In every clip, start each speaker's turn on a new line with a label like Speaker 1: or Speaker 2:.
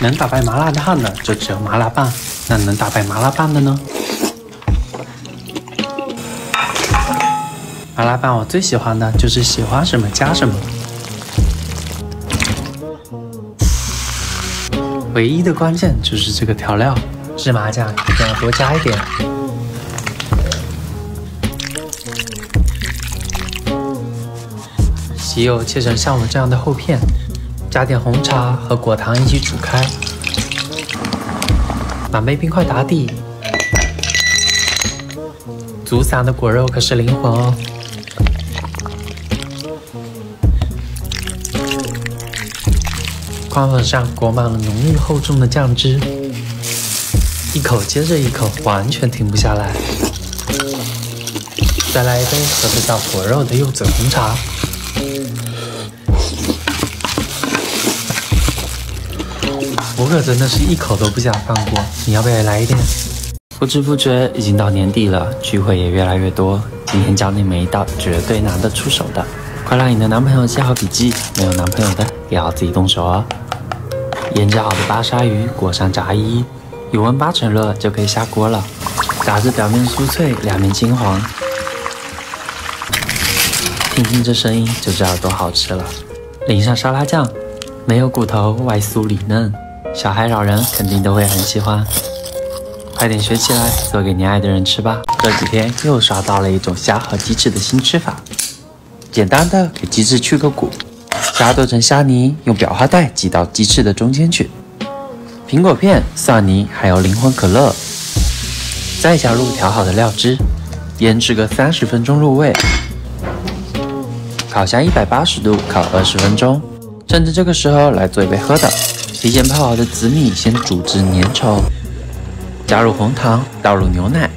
Speaker 1: 能打败麻辣烫的就只有麻辣拌，那能打败麻辣拌的呢？麻辣拌我最喜欢的就是喜欢什么加什么，唯一的关键就是这个调料，芝麻酱一定要多加一点。鸡肉切成像我这样的厚片，加点红茶和果糖一起煮开，满杯冰块打底。足散的果肉可是灵魂哦！宽粉上裹满了浓郁厚重的酱汁，一口接着一口，完全停不下来。再来一杯喝得到果肉的柚子红茶。我可真的是一口都不想放过，你要不要来一点？不知不觉已经到年底了，聚会也越来越多。今天教你们一道绝对拿得出手的，快让你的男朋友记好笔记，没有男朋友的也要自己动手哦。腌制好的巴沙鱼裹上炸衣，油温八成热就可以下锅了。炸至表面酥脆，两面金黄，听听这声音就知道多好吃了。淋上沙拉酱，没有骨头，外酥里嫩。小孩、老人肯定都会很喜欢，快点学起来，做给你爱的人吃吧。这几天又刷到了一种虾和鸡翅的新吃法，简单的给鸡翅去个骨，虾剁成虾泥，用裱花袋挤到鸡翅的中间去，苹果片、蒜泥还有灵魂可乐，再加入调好的料汁，腌制个三十分钟入味，烤箱一百八十度烤二十分钟，趁着这个时候来做一杯喝的。提前泡好的紫米先煮至粘稠，加入红糖，倒入牛奶，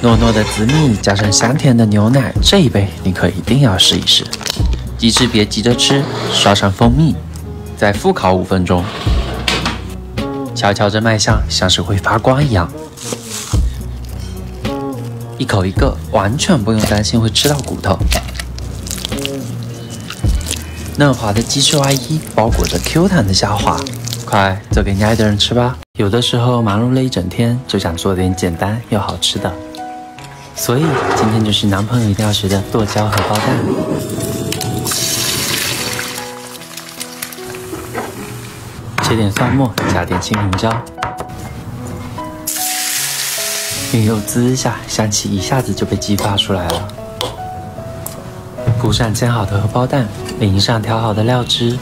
Speaker 1: 糯糯的紫米加上香甜的牛奶，这一杯你可一定要试一试。鸡翅别急着吃，刷上蜂蜜，再复烤五分钟。瞧瞧这卖相，像是会发光一样。一口一个，完全不用担心会吃到骨头。嫩滑的鸡翅外衣包裹着 Q 弹的虾滑，快做给你爱的人吃吧。有的时候忙碌了一整天，就想做点简单又好吃的，所以今天就是男朋友一定要学的剁椒荷包蛋。切点蒜末，加点青红椒，用油滋一下，香气一下子就被激发出来了。铺上煎好的荷包蛋。淋上调好的料汁，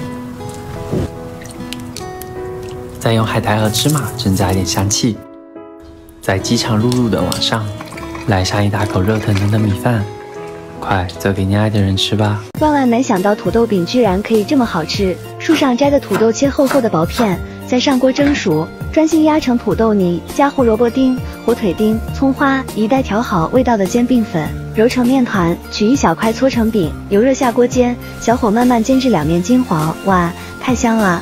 Speaker 1: 再用海苔和芝麻增加一点香气，在饥肠辘辘的晚上，来上一大口热腾腾的米饭，快做给你爱的人吃吧！
Speaker 2: 万万没想到土豆饼居然可以这么好吃！树上摘的土豆切厚厚的薄片，再上锅蒸熟，专心压成土豆泥，加胡萝卜丁、火腿丁、葱花，一袋调好味道的煎饼粉。揉成面团，取一小块搓成饼，油热下锅煎，小火慢慢煎至两面金黄。哇，太香了！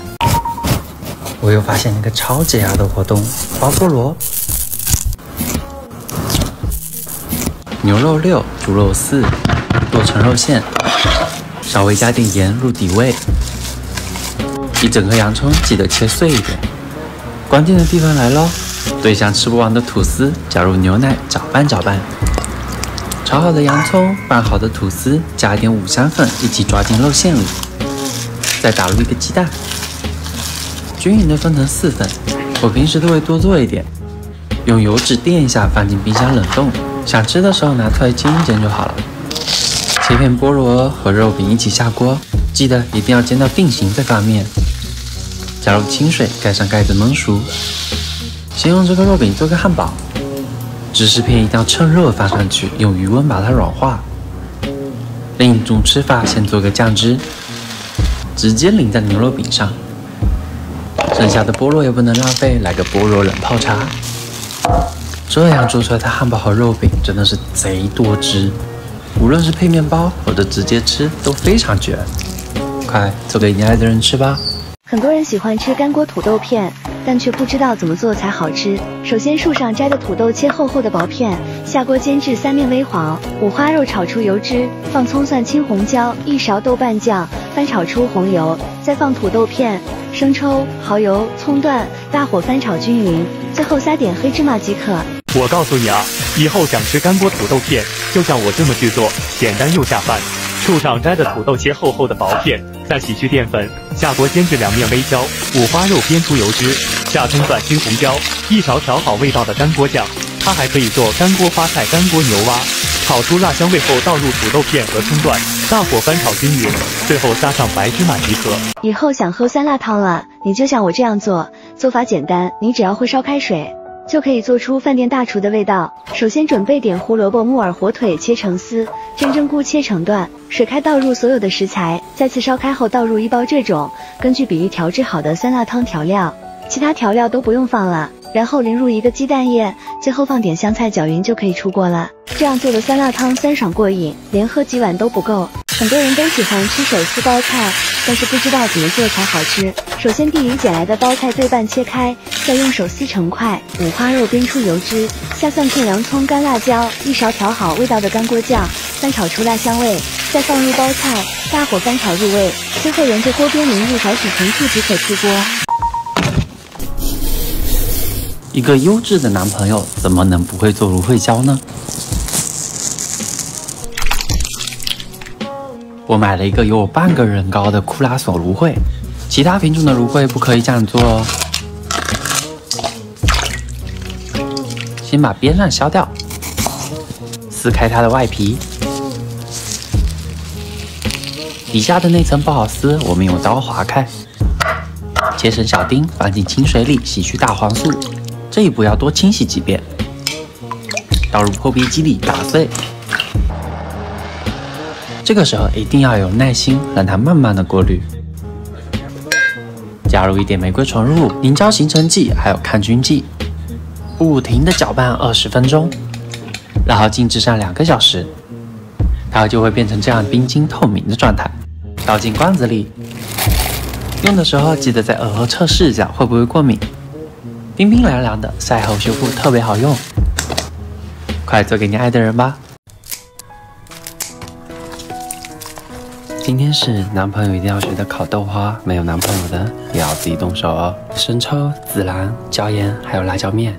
Speaker 1: 我又发现一个超解压的活动，包菠萝。牛肉六，猪肉四，剁成肉馅，稍微加点盐入底味。一整颗洋葱记得切碎一点。关键的地方来喽，兑上吃不完的吐司，加入牛奶搅拌搅拌。炒好的洋葱，拌好的吐司，加一点五香粉，一起抓进肉馅里，再打入一个鸡蛋，均匀的分成四份。我平时都会多做一点，用油纸垫一下，放进冰箱冷冻。想吃的时候拿出来煎一煎就好了。切片菠萝和肉饼一起下锅，记得一定要煎到定型再翻面。加入清水，盖上盖子焖熟。先用这个肉饼做个汉堡。芝士片一定要趁热放上去，用余温把它软化。另一种吃法，先做个酱汁，直接淋在牛肉饼上。剩下的菠萝也不能浪费，来个菠萝冷泡茶。这样做出来的汉堡和肉饼真的是贼多汁，无论是配面包或者直接吃都非常绝。快做给你爱的人吃吧！
Speaker 2: 很多人喜欢吃干锅土豆片。但却不知道怎么做才好吃。首先，树上摘的土豆切厚厚的薄片，下锅煎至三面微黄。五花肉炒出油脂，放葱蒜青红椒，一勺豆瓣酱，翻炒出红油，再放土豆片，生抽、蚝油、葱段，大火翻炒均匀，最后撒点黑芝麻即可。
Speaker 3: 我告诉你啊，以后想吃干锅土豆片，就像我这么制作，简单又下饭。树上摘的土豆切厚厚的薄片，再洗去淀粉，下锅煎至两面微焦，五花肉煸出油脂，下葱段、青红椒，一勺调好味道的干锅酱。它还可以做干锅花菜、干锅牛蛙。炒出辣香味后，倒入土豆片和葱段，大火翻炒均匀，最后撒上白芝麻即可。
Speaker 2: 以后想喝酸辣汤了，你就像我这样做，做法简单，你只要会烧开水。就可以做出饭店大厨的味道。首先准备点胡萝卜、木耳、火腿切成丝，真正菇切成段。水开倒入所有的食材，再次烧开后倒入一包这种根据比例调制好的酸辣汤调料，其他调料都不用放了。然后淋入一个鸡蛋液，最后放点香菜搅匀就可以出锅了。这样做的酸辣汤酸爽过瘾，连喝几碗都不够。很多人都喜欢吃手撕包菜，但是不知道怎么做才好吃。首先，地里捡来的包菜对半切开，再用手撕成块。五花肉煸出油脂，下蒜片、洋葱、干辣椒，一勺调好味道的干锅酱，翻炒出辣香味，再放入包菜，大火翻炒入味，最后沿着锅边淋入少许陈醋即可出锅。
Speaker 1: 一个优质的男朋友怎么能不会做芦荟胶呢？我买了一个有我半个人高的库拉索芦荟，其他品种的芦荟不可以这样做哦。先把边上削掉，撕开它的外皮，底下的那层不好撕，我们用刀划开，切成小丁，放进清水里洗去大黄素。这一步要多清洗几遍，倒入破壁机里打碎。这个时候一定要有耐心，让它慢慢的过滤。加入一点玫瑰纯露、凝胶形成剂，还有抗菌剂，不停的搅拌二十分钟，然后静置上两个小时，它就会变成这样冰晶透明的状态。倒进罐子里，用的时候记得在耳后测试一下会不会过敏。冰冰凉凉的，赛后修复特别好用，快做给你爱的人吧！今天是男朋友一定要学的烤豆花，没有男朋友的也要自己动手哦。生抽、孜然、椒盐，还有辣椒面。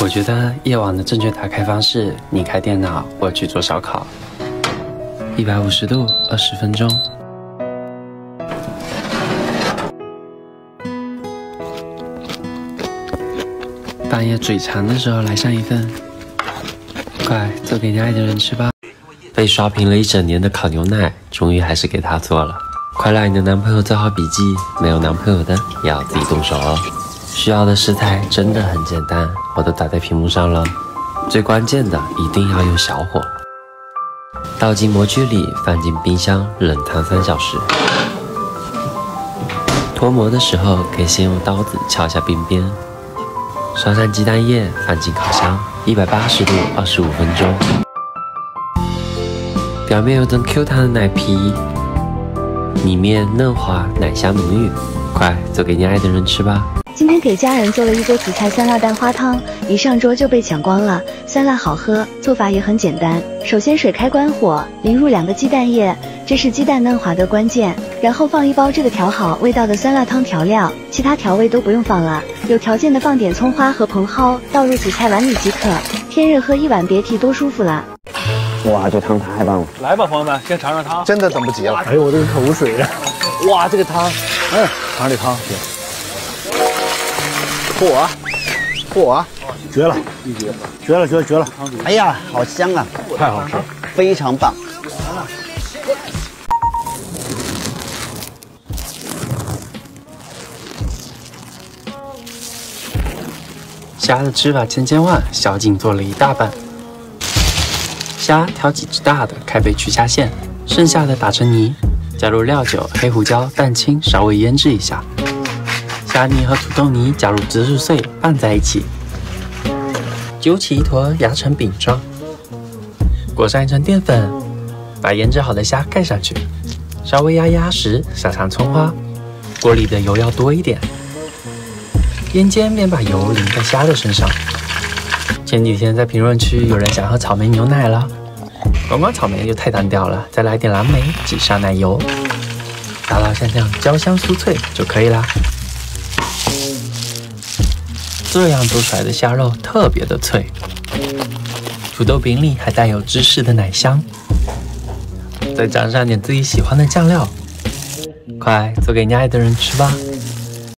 Speaker 1: 我觉得夜晚的正确打开方式，你开电脑，我去做烧烤，一百五十度，二十分钟。半夜嘴馋的时候来上一份，做给你爱的人吃吧。被刷屏了一整年的烤牛奶，终于还是给他做了。快让你的男朋友做好笔记，没有男朋友的也要自己动手哦。需要的食材真的很简单，我都打在屏幕上了。最关键的一定要用小火，倒进模具里，放进冰箱冷藏三小时。脱模的时候可以先用刀子敲下边边。刷上鸡蛋液，放进烤箱，一百八十度，二十五分钟。表面有层 Q 弹的奶皮，里面嫩滑，奶香浓郁。快做给你爱的人吃吧！
Speaker 2: 今天给家人做了一锅紫菜酸辣蛋花汤，一上桌就被抢光了。酸辣好喝，做法也很简单。首先水开关火，淋入两个鸡蛋液，这是鸡蛋嫩滑的关键。然后放一包这个调好味道的酸辣汤调料，其他调味都不用放了。有条件的放点葱花和茼蒿，倒入紫菜碗里即可。天热喝一碗别提多舒服了。
Speaker 4: 哇，这汤太棒了！
Speaker 5: 来吧，朋友们，先尝尝汤，
Speaker 4: 真的等不及了。
Speaker 5: 哎呦，我这个口水啊！哇，这个汤，嗯，尝尝这汤，行。
Speaker 4: 嚯，嚯，
Speaker 5: 绝了，一绝，绝了，绝了，绝了！
Speaker 4: 哎呀，好香啊！
Speaker 5: 太好吃，
Speaker 4: 非常棒。
Speaker 1: 虾的吃法千千万，小景做了一大半。虾挑几只大的，开背去虾线，剩下的打成泥，加入料酒、黑胡椒、蛋清，稍微腌制一下。虾泥和土豆泥加入芝士碎拌在一起，揪起一坨压成饼状，裹上一层淀粉，把腌制好的虾盖上去，稍微压压实，撒上葱花。锅里的油要多一点，边煎便把油淋在虾的身上。前几天在评论区有人想喝草莓牛奶了，光光草莓就太单调了，再来点蓝莓，挤上奶油，达到像这样焦香酥脆就可以啦。这样做出来的虾肉特别的脆，土豆饼里还带有芝士的奶香，再沾上点自己喜欢的酱料，快做给你爱的人吃吧。